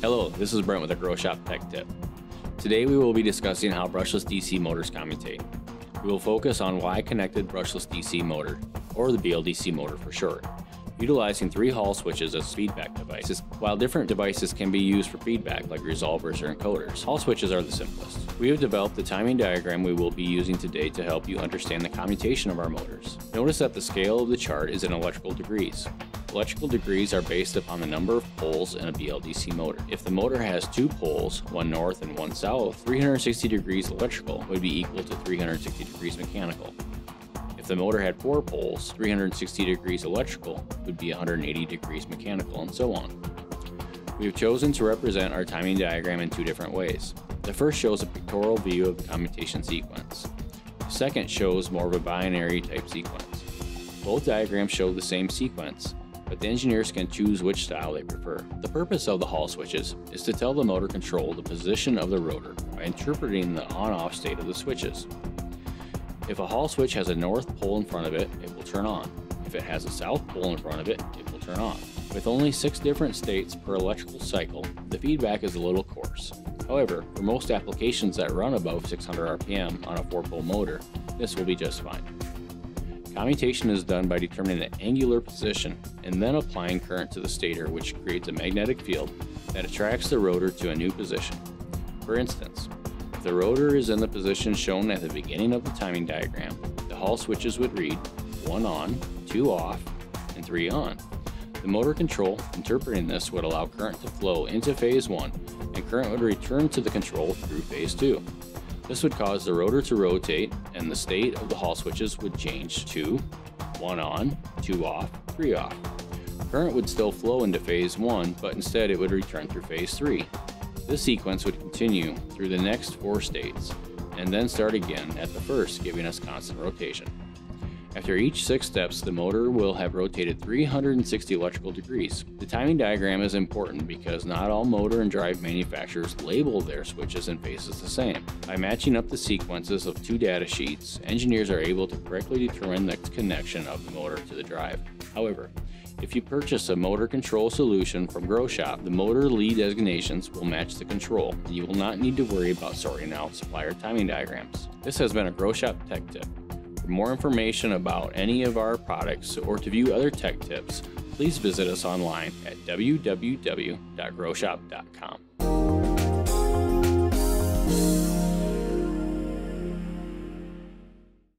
this is Brent with a Groschopp Tech Tip. Today we will be discussing how brushless DC motors commutate. We will focus on wye connected brushless DC motor, or the BLDC motor for short, utilizing three Hall switches as feedback devices. While different devices can be used for feedback, like resolvers or encoders, Hall switches are the simplest. We have developed the timing diagram we will be using today to help you understand the commutation of our motors. Notice that the scale of the chart is in electrical degrees. Electrical degrees are based upon the number of poles in a BLDC motor. If the motor has two poles, one north and one south, 360 degrees electrical would be equal to 360 degrees mechanical. If the motor had four poles, 360 degrees electrical would be 180 degrees mechanical, and so on. We have chosen to represent our timing diagram in two different ways. The first shows a pictorial view of the commutation sequence. The second shows more of a binary type sequence. Both diagrams show the same sequence, but the engineers can choose which style they prefer. The purpose of the Hall switches is to tell the motor control the position of the rotor by interpreting the on-off state of the switches. If a Hall switch has a north pole in front of it, it will turn on. If it has a south pole in front of it, it will turn off. With only six different states per electrical cycle, the feedback is a little coarse. However, for most applications that run above 600 RPM on a 4-pole motor, this will be just fine. Commutation is done by determining the angular position and then applying current to the stator which creates a magnetic field that attracts the rotor to a new position. For instance, if the rotor is in the position shown at the beginning of the timing diagram, the Hall switches would read 1 on, 2 off, and 3 on. The motor control interpreting this would allow current to flow into phase 1 and current would return to the control through phase 2. This would cause the rotor to rotate and the state of the Hall switches would change to 1 on, 2 off, 3 off. Current would still flow into phase 1, but instead it would return through phase 3. This sequence would continue through the next four states, and then start again at the first, giving us constant rotation. After each six steps, the motor will have rotated 360 electrical degrees. The timing diagram is important because not all motor and drive manufacturers label their switches and phases the same. By matching up the sequences of two data sheets, engineers are able to correctly determine the connection of the motor to the drive. However, if you purchase a motor control solution from Groschopp, the motor lead designations will match the control, and you will not need to worry about sorting out supplier timing diagrams. This has been a Groschopp Tech Tip. For more information about any of our products or to view other tech tips, please visit us online at www.groschopp.com.